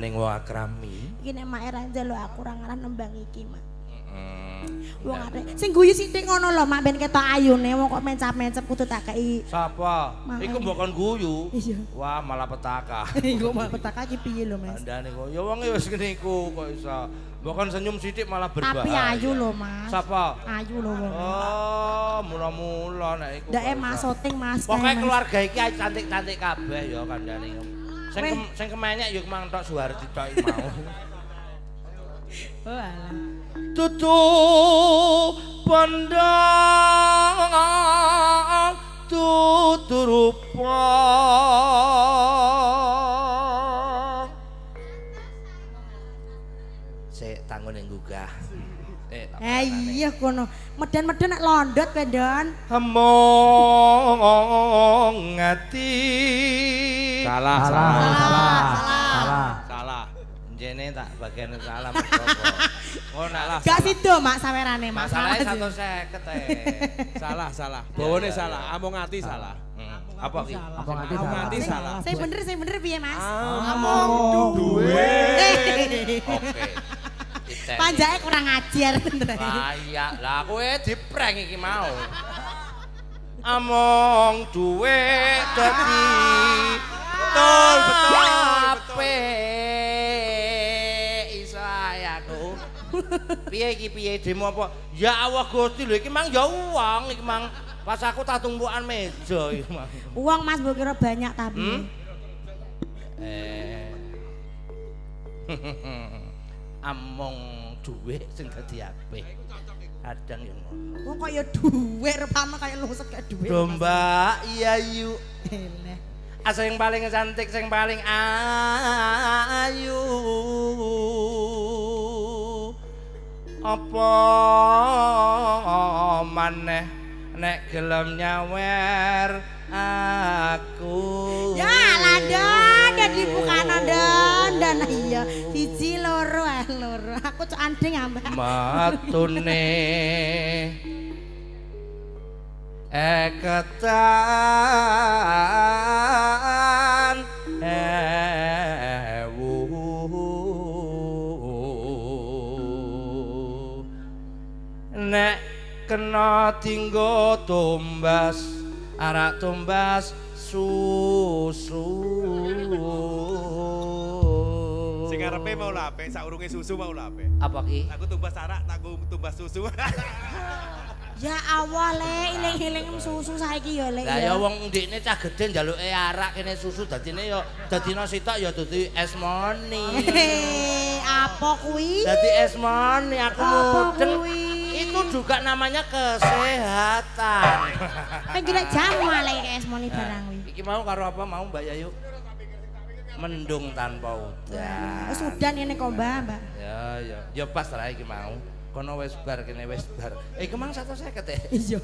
ning wong akrami. Iki nek mak era njaluk aku ora ngarah nembang iki, Mak. Heeh. Wong arek sing guyu sithik ngono lho, Mak ben ketok ayune wong kok mencap-mencap kudu tak kei. Sapa? Iku mbok kon guyu. Iya. Wah, malah petaka. Iku mak petaka iki piye lho, Mas? Andane kok ya wong wis ngene iku kok iso. Kon senyum sithik malah berbahaya. Tapi ayu lho, Mas. Sapa? Ayu lho wong. Oh, mula-mula nek iku. Eh Mas syuting Mas. Pokoke keluarga iki cantik-cantik kabeh ya kandhane. Sing kem- sing kemenyek ya kemang tok Suhardi tok mau. Oh alah. Tutu pandang tutu rupa Sik tangun yang gugah. Eh, Eh iya kono. Medan-medan nek londot kowe, Don. Among ngati. Salah, Salah, salah. salah, salah. salah. Salah. Jene tak bagian salah Mas Bobo. Oh, nak Gak sido Mak sawerane Mak. Masalahnya Salah satu seket eh. Salah, salah. Ya, Bawane ya, salah, ya. among ati salah. Hmm. Apa ki? Among salah? ati salah. Sing bener sing bener piye Mas? Among duwe. Oke. Panjake kurang ajar bener. Layak lah kowe diprank iki mau. Among duwe dadi betul betul apik iso aku. Piye iki piye demo apa? Ya Allah Gusti lho iki mang ya uang iki mang pas aku tak tumpukan meja iki mang. Uang Mas mbok kira banyak tapi. Hmm? Eh. Among duwe sing dadi apik. Kadang ya ngono. Wong kok ya dhuwit rupane kaya lusut kayak dhuwit. Domba iya yu. Eleh. Asa yang paling cantik, sing paling ayu. Apa maneh nek gelem nyawer aku. Ya lah Don, jadi bukan Don. Iya, siji loro ah loro. Aku cok anding ambek. matune eketan ewu nek kena tinggo tumbas arak tumbas susu ngarepe mau lape, saurunge susu mau lape. apa ki Aku tumbas arak, tak tumbas susu. Ya Allah le, iling-iling susu saiki ya le. Lah ya wong ndikne cah gedhe njaluke arak kene susu dadine ya dadina sitok ya dadi es moni. Apa kuwi? Dadi es moni aku mudeng. kuwi? Itu juga namanya kesehatan. Penggila jamu le es moni barang kuwi. Iki mau karo apa mau Mbak Yayu? Mendung tanpa udan. Wis udan ngene kok, Mbak, Mbak. Ya ya, ya pas lah iki mau. Kono wis bar kene wis bar. Eh iki mang 150 ya. Iya.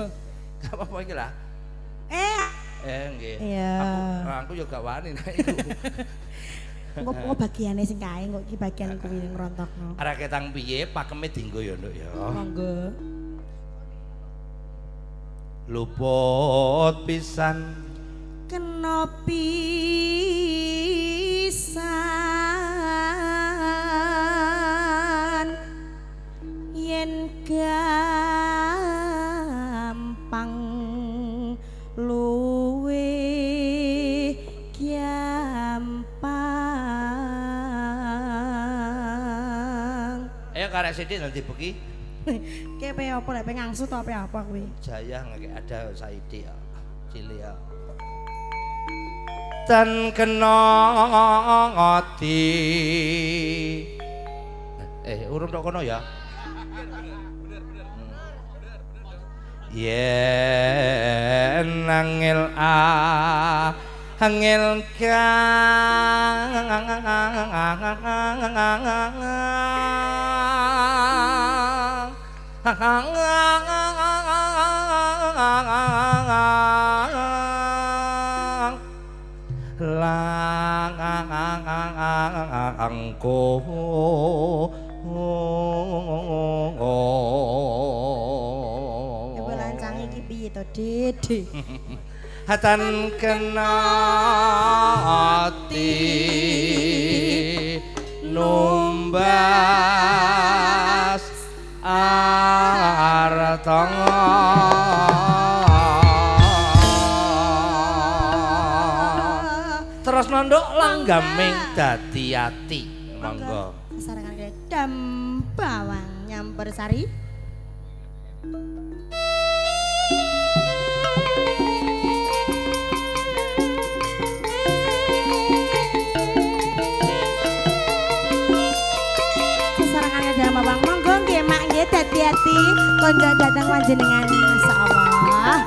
Gak apa-apa iki lah. Eh, Eh nggih. Iya. Aku aku yo gak wani nek iku. kok kok bagiane sing kae kok iki bagian kuwi ngrontokno. Arek ketang piye pakeme dienggo ya nduk ya. Monggo. Luput pisan Kena sithik nanti beki. Kepe apa lek pengangsu to apa apa kuwi Jaya ngeke ada Saidi ya. Cili ya. Tan kena ngati. Eh, urung tok kono ya. Yen nangil a hatan kena ati datang. Terus nondok langgaming dati ati. Monggo sarangan kaya bawang nyamper sari. Nggih dadi ati konco datang panjenengan masyaallah.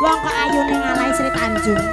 Wong kok ayune ngalahi Sri Tanjung.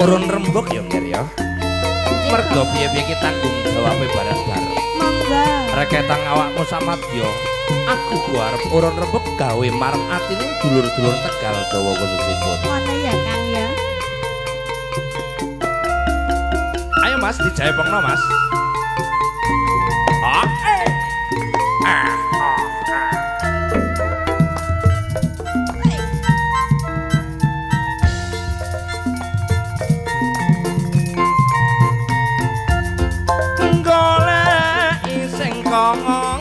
Urun rembug ya Mir ya. Mergo piye-piye ki tanggung jawabe bareng-bareng. monggo Reketang awakmu samadya. Aku ku arep urun rembug gawe marang atine dulur-dulur Tegal dawa khususipun. ngono ya Kang ya Ayo Mas dijaepengno Mas. Ah, eh. Ah.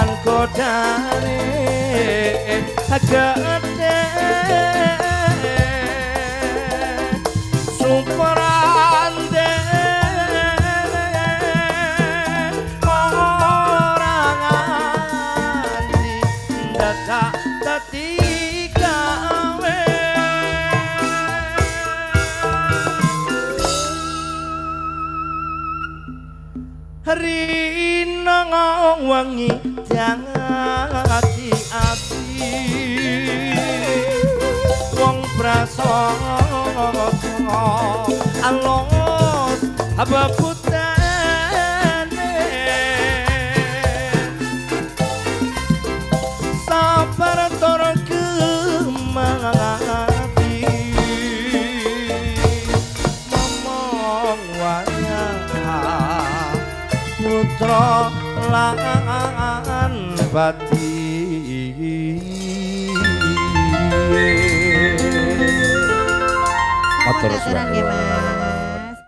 lan kodane agak Rina ngong wangi jangan hati-hati. Wong prasok alus apa lan pati Matur suwun.